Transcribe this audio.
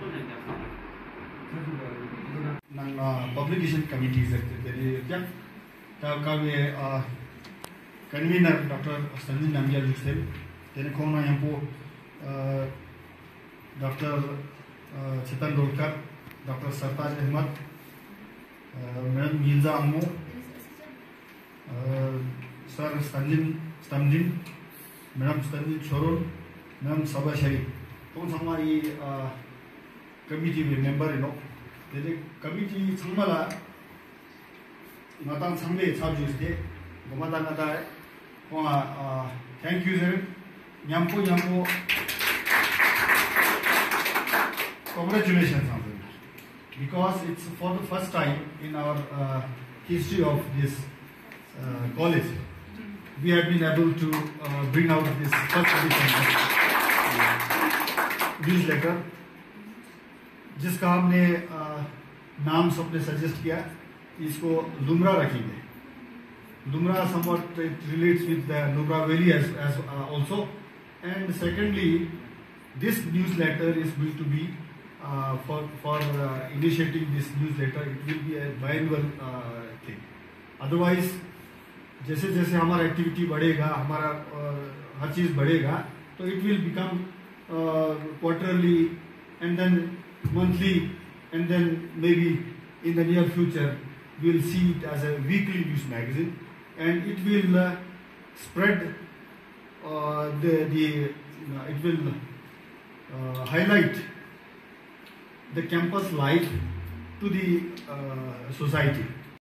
外じゃなくて。ನನ್ನ publication committees ಇರ್ತಿದ್ದೇನೆ kami convener Dr. Sanjin Namgyal Yusuf, then Kona Yampo, Dr. Chetan Dolkar, Dr. Sartaj Ahmad, Madam Yilza Ammo, Sir Sanjin committee member. The committee thank you sir. 냠포 congratulations because it's for the first time in our uh, history of this uh, college. We have been able to uh, bring out this first edition of this letter जिसका हमने नाम सबने suggest किया, इसको लुमरा रखेंगे। Lumra somewhat it relates with the Lumra valley as also and secondly this newsletter is will to be for initiating this newsletter it will be a biannual thing otherwise जैसे जैसे हमारा एक्टिविटी बढ़ेगा, हमारा हर चीज़ बढ़ेगा तो it will become quarterly and then monthly, and then maybe in the near future we'll see it as a weekly news magazine, and it will uh, spread uh, the the you know, it will uh, highlight the campus life to the uh, society.